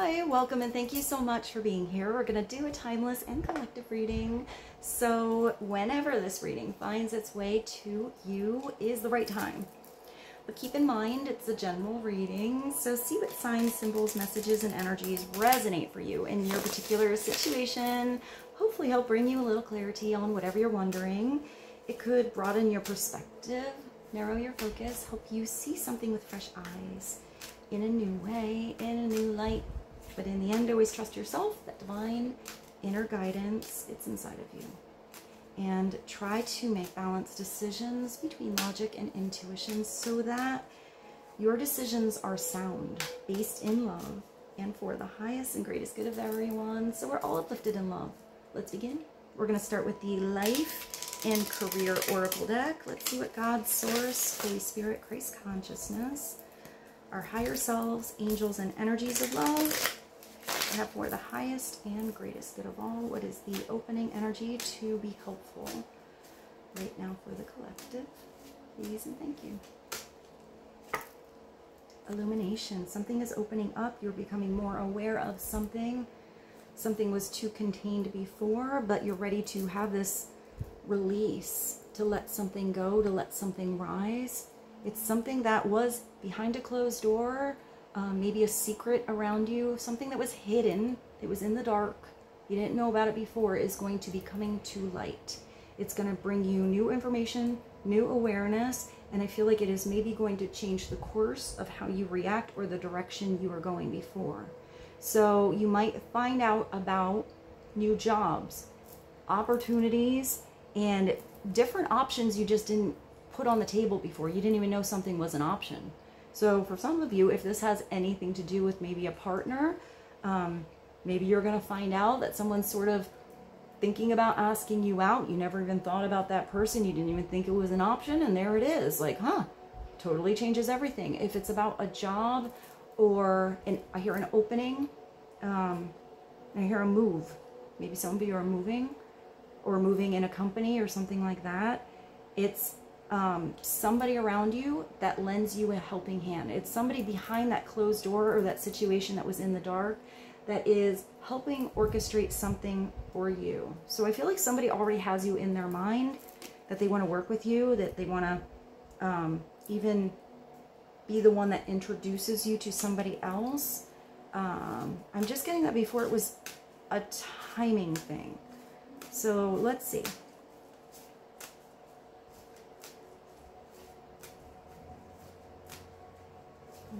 Hi, welcome and thank you so much for being here. We're going to do a timeless and collective reading. So whenever this reading finds its way to you is the right time. But keep in mind, it's a general reading, so see what signs, symbols, messages, and energies resonate for you in your particular situation. Hopefully help bring you a little clarity on whatever you're wondering. It could broaden your perspective, narrow your focus, help you see something with fresh eyes in a new way, in a new light. But in the end, always trust yourself, that divine inner guidance, it's inside of you. And try to make balanced decisions between logic and intuition so that your decisions are sound, based in love, and for the highest and greatest good of everyone. So we're all uplifted in love. Let's begin. We're going to start with the Life and Career Oracle deck. Let's see what God, Source, Holy Spirit, Christ Consciousness, our higher selves, angels, and energies of love have for the highest and greatest good of all. What is the opening energy to be helpful right now for the collective? Please and thank you. Illumination. Something is opening up. You're becoming more aware of something. Something was too contained before, but you're ready to have this release, to let something go, to let something rise. It's something that was behind a closed door, um, maybe a secret around you, something that was hidden, it was in the dark, you didn't know about it before, is going to be coming to light. It's going to bring you new information, new awareness, and I feel like it is maybe going to change the course of how you react or the direction you were going before. So you might find out about new jobs, opportunities, and different options you just didn't put on the table before. You didn't even know something was an option. So for some of you, if this has anything to do with maybe a partner, um, maybe you're going to find out that someone's sort of thinking about asking you out. You never even thought about that person. You didn't even think it was an option. And there it is. Like, huh, totally changes everything. If it's about a job or an, I hear an opening, um, I hear a move. Maybe some of you are moving or moving in a company or something like that. It's um, somebody around you that lends you a helping hand. It's somebody behind that closed door or that situation that was in the dark that is helping orchestrate something for you. So I feel like somebody already has you in their mind that they want to work with you, that they want to um, even be the one that introduces you to somebody else. Um, I'm just getting that before it was a timing thing. So let's see.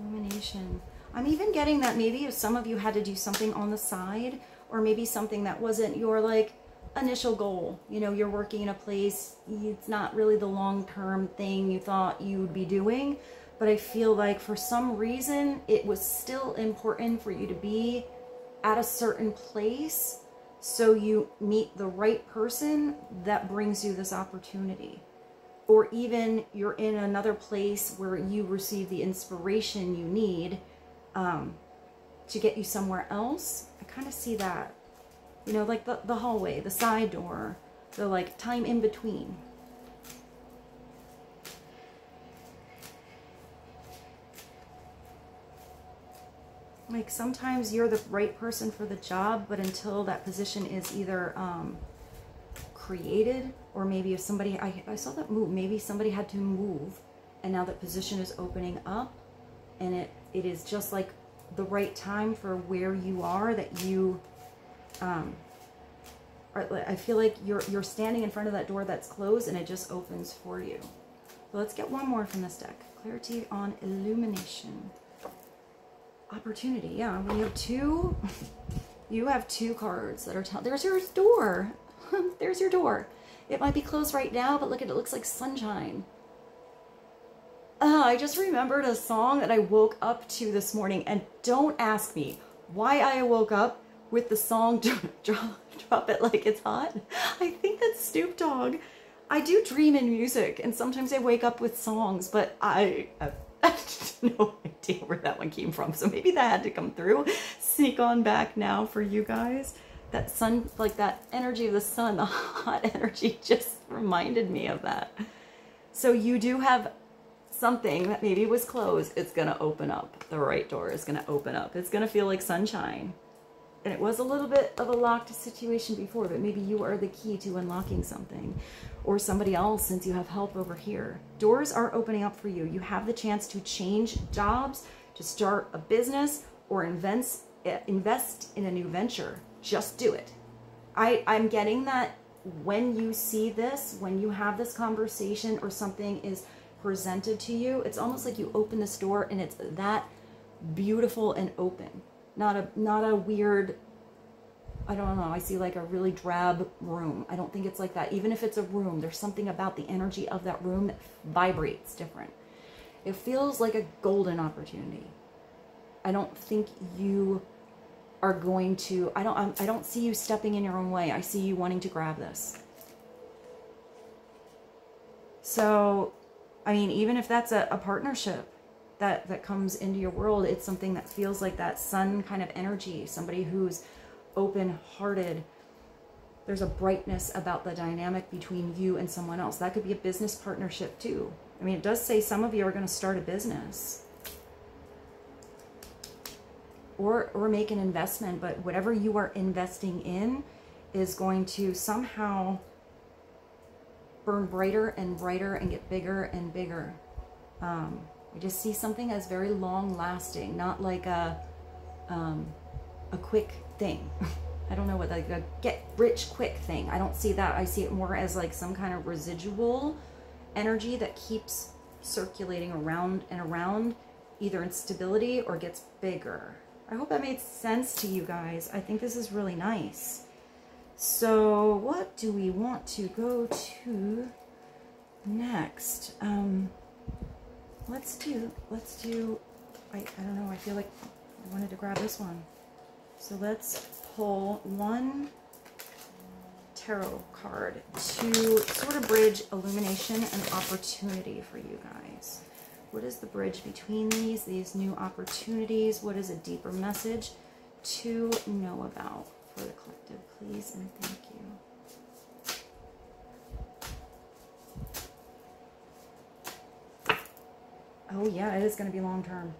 Illumination. I'm even getting that maybe if some of you had to do something on the side or maybe something that wasn't your like initial goal. You know, you're working in a place, it's not really the long-term thing you thought you would be doing, but I feel like for some reason it was still important for you to be at a certain place so you meet the right person that brings you this opportunity or even you're in another place where you receive the inspiration you need um, to get you somewhere else. I kind of see that. You know, like the, the hallway, the side door, the like time in between. Like sometimes you're the right person for the job, but until that position is either um, created or maybe if somebody I, I saw that move maybe somebody had to move and now that position is opening up and it it is just like the right time for where you are that you um are, I feel like you're you're standing in front of that door that's closed and it just opens for you. So let's get one more from this deck. Clarity on illumination. Opportunity yeah we have two you have two cards that are telling there's your door. There's your door. It might be closed right now, but look at it, it looks like sunshine. Uh, I just remembered a song that I woke up to this morning, and don't ask me why I woke up with the song drop, drop It Like It's Hot. I think that's Snoop Dogg. I do dream in music, and sometimes I wake up with songs, but I have no idea where that one came from, so maybe that had to come through. Sneak on back now for you guys that sun, like that energy of the sun, the hot energy just reminded me of that. So you do have something that maybe was closed, it's going to open up. The right door is going to open up. It's going to feel like sunshine. And it was a little bit of a locked situation before, but maybe you are the key to unlocking something or somebody else since you have help over here. Doors are opening up for you. You have the chance to change jobs, to start a business, or invest, eh, invest in a new venture. Just do it. I, I'm getting that when you see this, when you have this conversation or something is presented to you, it's almost like you open this door and it's that beautiful and open. Not a not a weird I don't know. I see like a really drab room. I don't think it's like that. Even if it's a room, there's something about the energy of that room that vibrates different. It feels like a golden opportunity. I don't think you are going to I don't I don't see you stepping in your own way. I see you wanting to grab this. So, I mean, even if that's a, a partnership that that comes into your world, it's something that feels like that sun kind of energy, somebody who's open-hearted. There's a brightness about the dynamic between you and someone else. That could be a business partnership too. I mean, it does say some of you are going to start a business or or make an investment but whatever you are investing in is going to somehow burn brighter and brighter and get bigger and bigger. Um, I just see something as very long lasting not like a um, a quick thing. I don't know what like a get rich quick thing. I don't see that. I see it more as like some kind of residual energy that keeps circulating around and around either in stability or gets bigger I hope that made sense to you guys. I think this is really nice. So what do we want to go to next? Um, let's do, let's do, I, I don't know, I feel like I wanted to grab this one. So let's pull one tarot card to sort of bridge illumination and opportunity for you guys. What is the bridge between these, these new opportunities? What is a deeper message to know about for the collective, please and thank you. Oh yeah, it is going to be long term.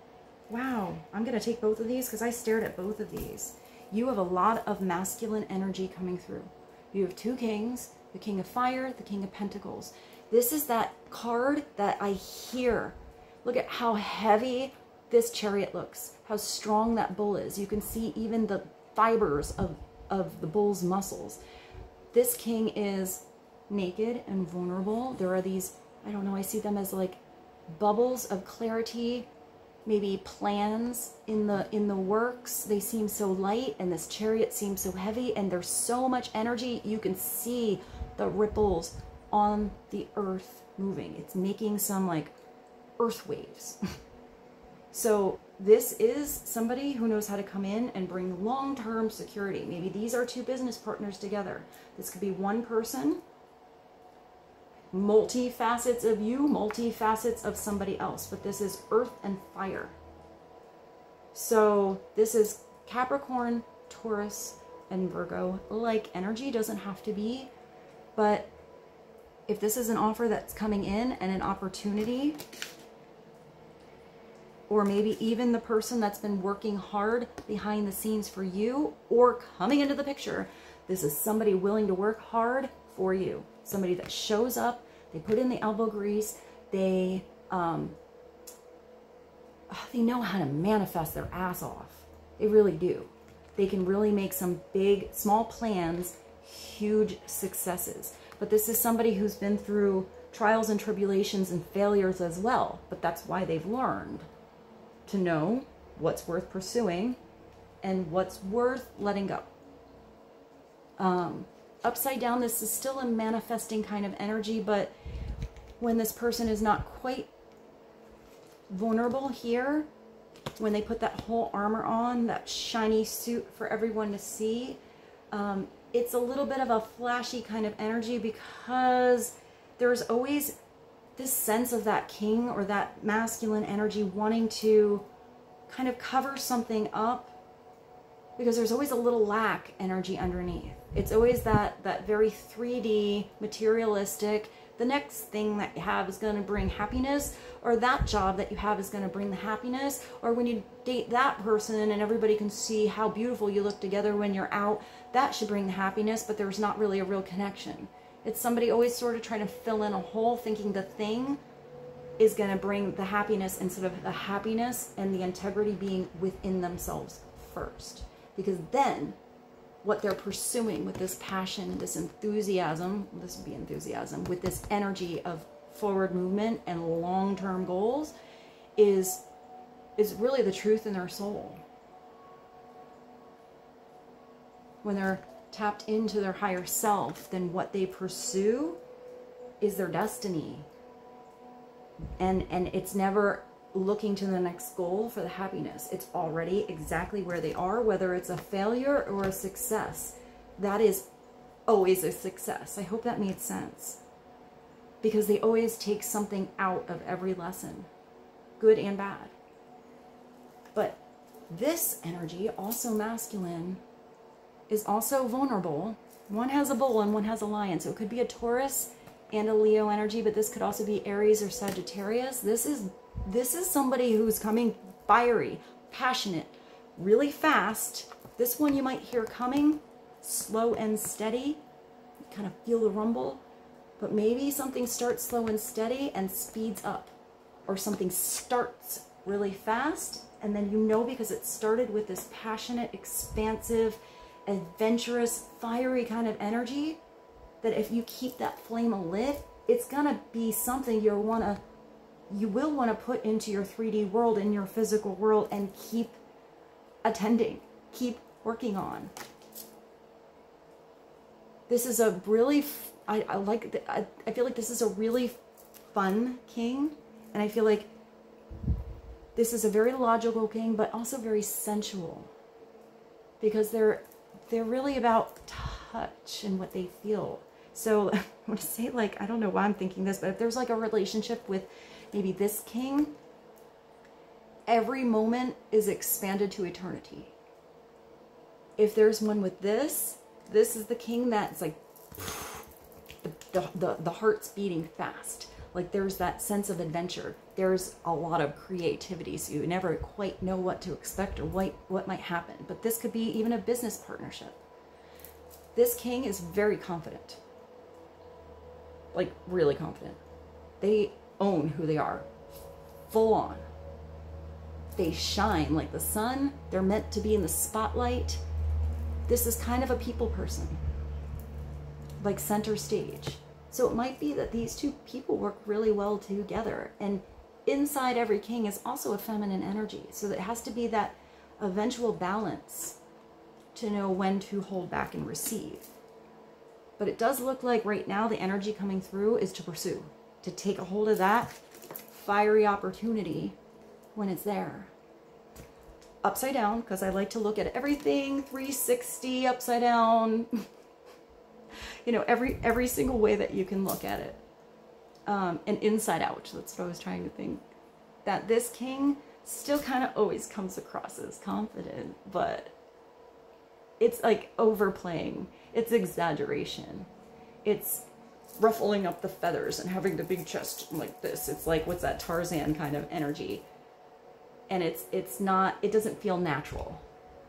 Wow, I'm going to take both of these because I stared at both of these. You have a lot of masculine energy coming through. You have two kings, the king of fire, the king of pentacles. This is that card that I hear Look at how heavy this chariot looks, how strong that bull is. You can see even the fibers of, of the bull's muscles. This king is naked and vulnerable. There are these, I don't know, I see them as like bubbles of clarity, maybe plans in the in the works. They seem so light and this chariot seems so heavy and there's so much energy. You can see the ripples on the earth moving. It's making some like earth waves. so this is somebody who knows how to come in and bring long-term security. Maybe these are two business partners together. This could be one person, multi-facets of you, multi-facets of somebody else, but this is earth and fire. So this is Capricorn, Taurus, and Virgo. Like energy doesn't have to be, but if this is an offer that's coming in and an opportunity or maybe even the person that's been working hard behind the scenes for you or coming into the picture. This is somebody willing to work hard for you. Somebody that shows up, they put in the elbow grease, they, um, they know how to manifest their ass off. They really do. They can really make some big, small plans, huge successes. But this is somebody who's been through trials and tribulations and failures as well. But that's why they've learned to know what's worth pursuing and what's worth letting go. Um, upside down, this is still a manifesting kind of energy, but when this person is not quite vulnerable here, when they put that whole armor on, that shiny suit for everyone to see, um, it's a little bit of a flashy kind of energy because there's always this sense of that king or that masculine energy wanting to kind of cover something up because there's always a little lack energy underneath. It's always that that very 3D materialistic, the next thing that you have is going to bring happiness or that job that you have is going to bring the happiness or when you date that person and everybody can see how beautiful you look together when you're out that should bring the happiness but there's not really a real connection it's somebody always sort of trying to fill in a hole thinking the thing is going to bring the happiness instead of the happiness and the integrity being within themselves first because then what they're pursuing with this passion, this enthusiasm, this would be enthusiasm, with this energy of forward movement and long-term goals is is really the truth in their soul. When they're tapped into their higher self, then what they pursue is their destiny. And and it's never looking to the next goal for the happiness. It's already exactly where they are, whether it's a failure or a success. That is always a success. I hope that made sense. Because they always take something out of every lesson, good and bad. But this energy, also masculine, is also vulnerable. One has a bull and one has a lion. So it could be a Taurus and a Leo energy, but this could also be Aries or Sagittarius. This is this is somebody who's coming fiery, passionate, really fast. This one you might hear coming slow and steady. kind of feel the rumble. But maybe something starts slow and steady and speeds up. Or something starts really fast and then you know because it started with this passionate, expansive, adventurous, fiery kind of energy that if you keep that flame lit, it's going to be something you'll want to you will want to put into your 3D world, in your physical world, and keep attending, keep working on. This is a really, I, I like, the, I, I feel like this is a really fun king, and I feel like this is a very logical king, but also very sensual, because they're they're really about touch and what they feel. So I want to say like I don't know why I'm thinking this, but if there's like a relationship with maybe this king, every moment is expanded to eternity. If there's one with this, this is the king that's like the, the, the heart's beating fast. Like there's that sense of adventure. There's a lot of creativity, so you never quite know what to expect or what, what might happen. But this could be even a business partnership. This king is very confident. Like really confident. They own who they are full on. They shine like the sun. They're meant to be in the spotlight. This is kind of a people person, like center stage. So it might be that these two people work really well together. And inside every king is also a feminine energy. So it has to be that eventual balance to know when to hold back and receive. But it does look like right now the energy coming through is to pursue to take a hold of that fiery opportunity when it's there. Upside down, because I like to look at everything 360 upside down. you know, every every single way that you can look at it. Um, and inside out, which that's what I was trying to think. That this king still kind of always comes across as confident, but it's like overplaying. It's exaggeration. It's ruffling up the feathers and having the big chest like this. It's like, what's that Tarzan kind of energy. And it's, it's not, it doesn't feel natural.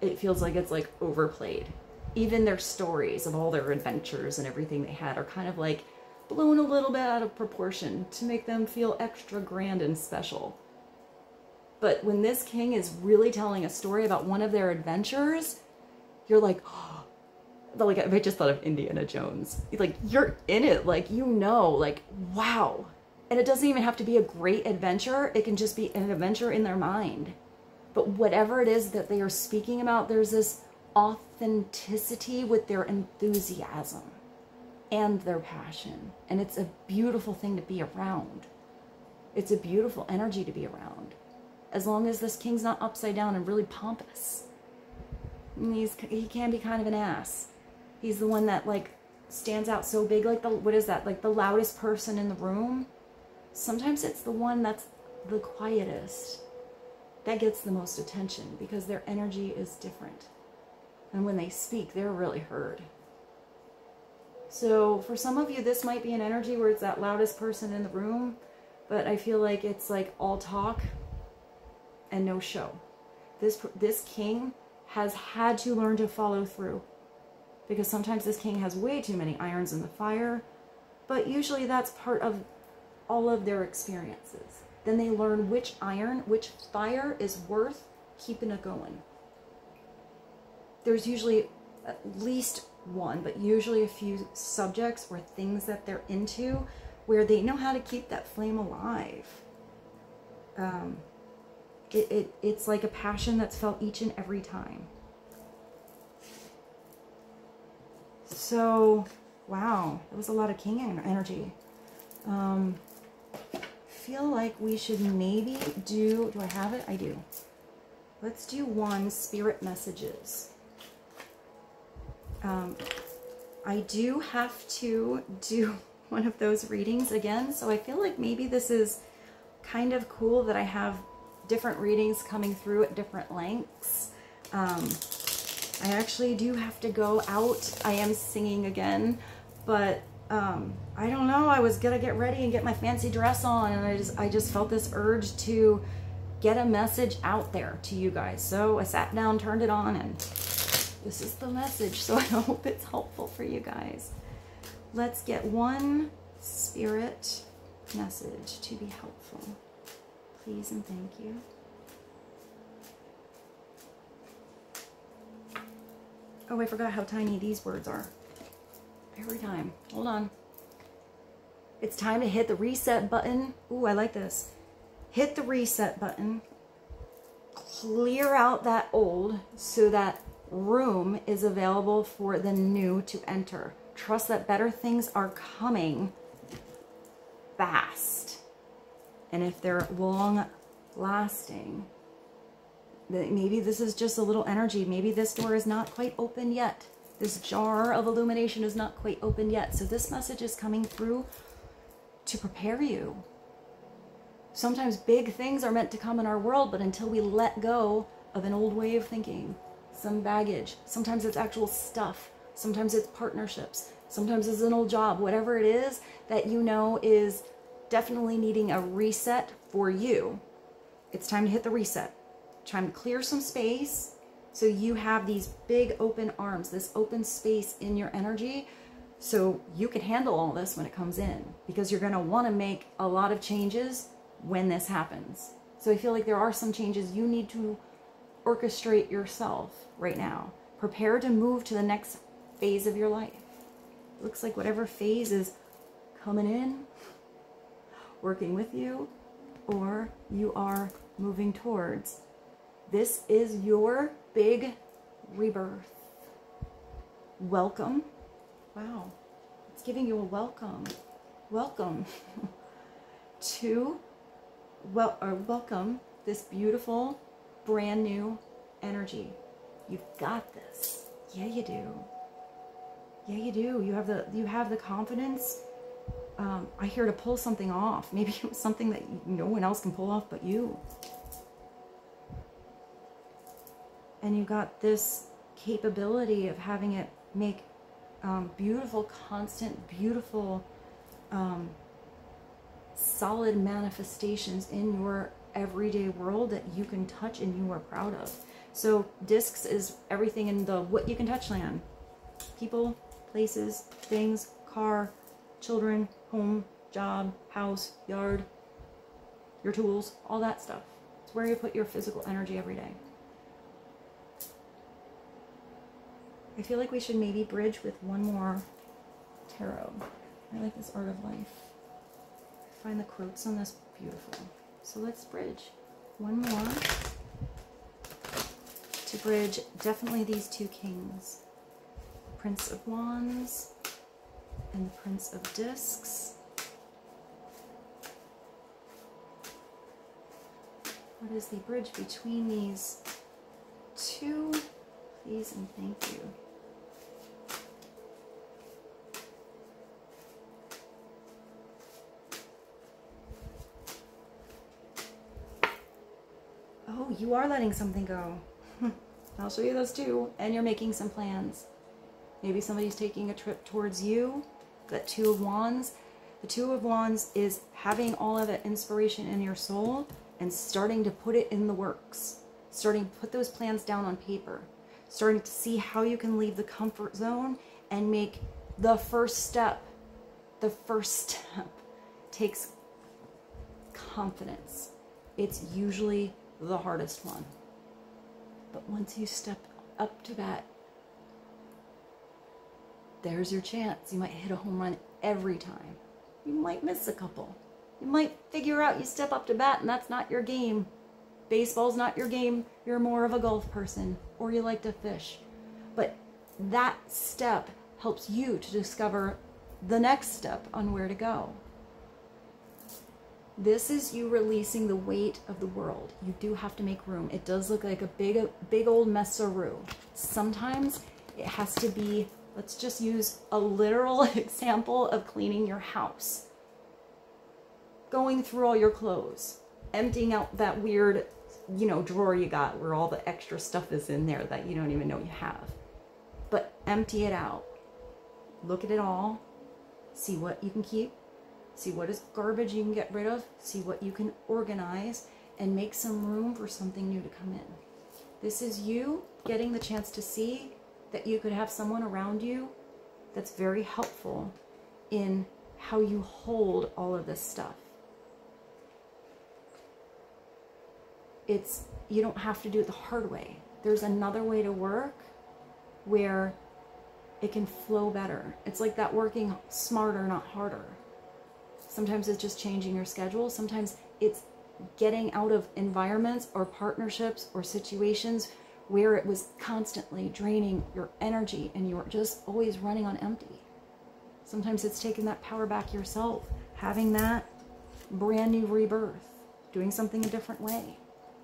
It feels like it's like overplayed. Even their stories of all their adventures and everything they had are kind of like blown a little bit out of proportion to make them feel extra grand and special. But when this king is really telling a story about one of their adventures, you're like, oh, like I just thought of Indiana Jones. Like you're in it, like you know, like wow. And it doesn't even have to be a great adventure. It can just be an adventure in their mind. But whatever it is that they are speaking about, there's this authenticity with their enthusiasm and their passion. And it's a beautiful thing to be around. It's a beautiful energy to be around. As long as this king's not upside down and really pompous. He's, he can be kind of an ass. He's the one that like stands out so big, like the, what is that? Like the loudest person in the room. Sometimes it's the one that's the quietest that gets the most attention because their energy is different. And when they speak, they're really heard. So for some of you, this might be an energy where it's that loudest person in the room, but I feel like it's like all talk and no show. This, this king has had to learn to follow through because sometimes this king has way too many irons in the fire, but usually that's part of all of their experiences. Then they learn which iron, which fire is worth keeping it going. There's usually at least one, but usually a few subjects or things that they're into where they know how to keep that flame alive. Um, it, it, it's like a passion that's felt each and every time. So, wow, that was a lot of king energy. Um, feel like we should maybe do, do I have it? I do. Let's do one spirit messages. Um, I do have to do one of those readings again, so I feel like maybe this is kind of cool that I have different readings coming through at different lengths. Um, I actually do have to go out. I am singing again, but um, I don't know. I was gonna get ready and get my fancy dress on, and I just I just felt this urge to get a message out there to you guys. So I sat down, turned it on, and this is the message. So I hope it's helpful for you guys. Let's get one spirit message to be helpful. Please and thank you. Oh, I forgot how tiny these words are. Every time. Hold on. It's time to hit the reset button. Ooh, I like this. Hit the reset button. Clear out that old so that room is available for the new to enter. Trust that better things are coming fast. And if they're long lasting, maybe this is just a little energy. Maybe this door is not quite open yet. This jar of illumination is not quite open yet. So this message is coming through to prepare you. Sometimes big things are meant to come in our world, but until we let go of an old way of thinking, some baggage, sometimes it's actual stuff, sometimes it's partnerships, sometimes it's an old job, whatever it is that you know is definitely needing a reset for you, it's time to hit the reset. Time to clear some space so you have these big open arms, this open space in your energy so you can handle all this when it comes in because you're going to want to make a lot of changes when this happens. So I feel like there are some changes you need to orchestrate yourself right now. Prepare to move to the next phase of your life. looks like whatever phase is coming in, working with you, or you are moving towards. This is your big rebirth. Welcome Wow. It's giving you a welcome. Welcome to well or welcome this beautiful brand new energy. You've got this. Yeah, you do. Yeah, you do. You have the you have the confidence. Um, I hear to pull something off. Maybe it was something that no one else can pull off but you. And you got this capability of having it make um, beautiful, constant, beautiful, um, solid manifestations in your everyday world that you can touch and you are proud of. So discs is everything in the what you can touch land. People, places, things, car, children, home, job, house, yard, your tools, all that stuff. It's where you put your physical energy every day. I feel like we should maybe bridge with one more tarot. I like this Art of Life. I find the quotes on this beautiful. So let's bridge one more to bridge definitely these two kings. Prince of Wands and the Prince of Discs. What is the bridge between these two? Please and thank you. You are letting something go. I'll show you those too. And you're making some plans. Maybe somebody's taking a trip towards you. That Two of Wands. The Two of Wands is having all of that inspiration in your soul and starting to put it in the works. Starting to put those plans down on paper. Starting to see how you can leave the comfort zone and make the first step. The first step takes confidence. It's usually the hardest one. But once you step up to that, there's your chance. You might hit a home run every time. You might miss a couple. You might figure out you step up to bat and that's not your game. Baseball's not your game. You're more of a golf person or you like to fish. But that step helps you to discover the next step on where to go. This is you releasing the weight of the world. You do have to make room. It does look like a big, big old messaroo. Sometimes it has to be, let's just use a literal example of cleaning your house. Going through all your clothes, emptying out that weird, you know, drawer you got where all the extra stuff is in there that you don't even know you have. But empty it out. Look at it all. See what you can keep, see what is garbage you can get rid of, see what you can organize, and make some room for something new to come in. This is you getting the chance to see that you could have someone around you that's very helpful in how you hold all of this stuff. It's you don't have to do it the hard way. There's another way to work where it can flow better. It's like that working smarter, not harder. Sometimes it's just changing your schedule. Sometimes it's getting out of environments or partnerships or situations where it was constantly draining your energy and you were just always running on empty. Sometimes it's taking that power back yourself, having that brand new rebirth, doing something a different way.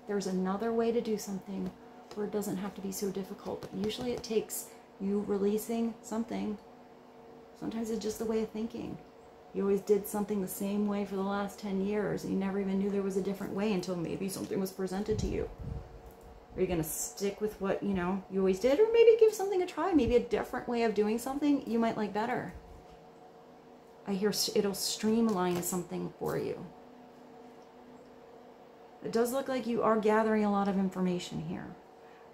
There's another way to do something where it doesn't have to be so difficult, but usually it takes you releasing something. Sometimes it's just a way of thinking. You always did something the same way for the last 10 years you never even knew there was a different way until maybe something was presented to you. Are you going to stick with what, you know, you always did or maybe give something a try, maybe a different way of doing something you might like better. I hear it'll streamline something for you. It does look like you are gathering a lot of information here.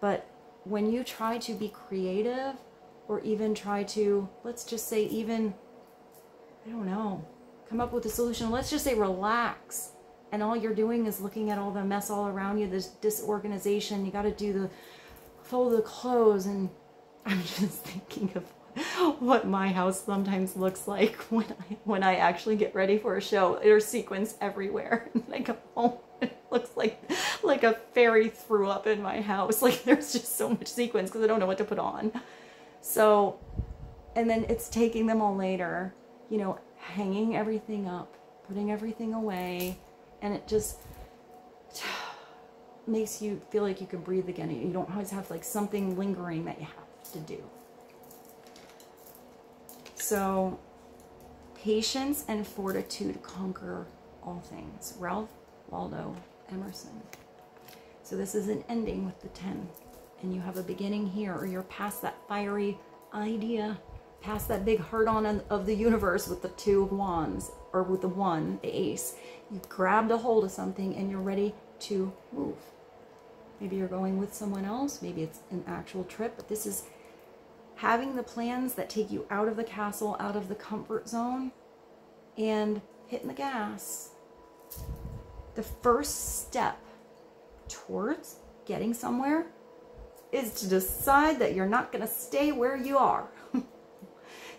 But when you try to be creative or even try to, let's just say even I don't know, come up with a solution. Let's just say relax. And all you're doing is looking at all the mess all around you, this disorganization. You got to do the fold the clothes. And I'm just thinking of what my house sometimes looks like when I when I actually get ready for a show. There's sequins everywhere. And I come home, it looks like like a fairy threw up in my house. Like there's just so much sequins because I don't know what to put on. So, and then it's taking them all later you know, hanging everything up, putting everything away, and it just makes you feel like you can breathe again. You don't always have like something lingering that you have to do. So, patience and fortitude conquer all things. Ralph Waldo Emerson. So this is an ending with the 10. And you have a beginning here, or you're past that fiery idea past that big heart on of the universe with the two of wands or with the one, the ace. You grabbed a hold of something and you're ready to move. Maybe you're going with someone else. Maybe it's an actual trip, but this is having the plans that take you out of the castle, out of the comfort zone and hitting the gas. The first step towards getting somewhere is to decide that you're not going to stay where you are.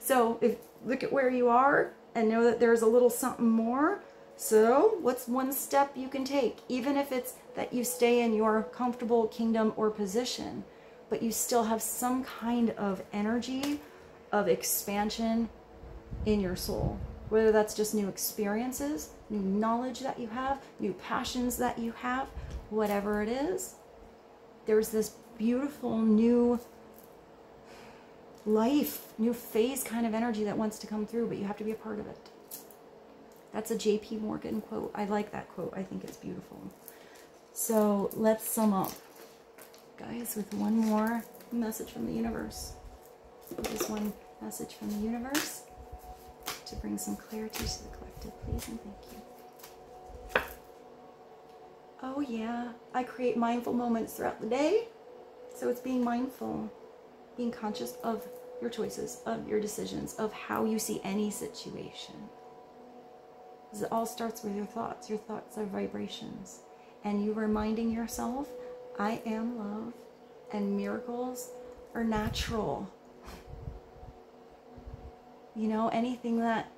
So if look at where you are and know that there's a little something more. So what's one step you can take? Even if it's that you stay in your comfortable kingdom or position, but you still have some kind of energy of expansion in your soul. Whether that's just new experiences, new knowledge that you have, new passions that you have, whatever it is, there's this beautiful new life, new phase kind of energy that wants to come through, but you have to be a part of it. That's a JP Morgan quote. I like that quote. I think it's beautiful. So let's sum up, guys, with one more message from the universe. This one message from the universe to bring some clarity to the collective, please, and thank you. Oh, yeah, I create mindful moments throughout the day. So it's being mindful, being conscious of your choices, of your decisions, of how you see any situation. Because it all starts with your thoughts. Your thoughts are vibrations. And you reminding yourself, I am love, and miracles are natural. You know, anything that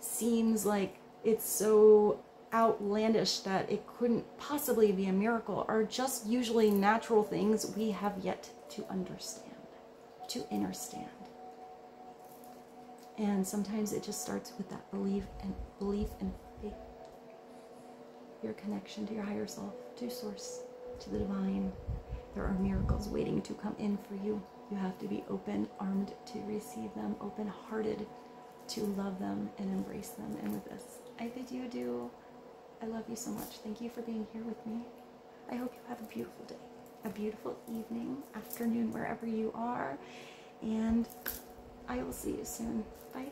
seems like it's so outlandish that it couldn't possibly be a miracle are just usually natural things we have yet to understand, to understand. And sometimes it just starts with that belief and belief and faith. Your connection to your higher self, to source, to the divine. There are miracles waiting to come in for you. You have to be open armed to receive them, open hearted to love them and embrace them. And with this, I bid you adieu. I love you so much. Thank you for being here with me. I hope you have a beautiful day, a beautiful evening, afternoon, wherever you are. And I will see you soon. Bye.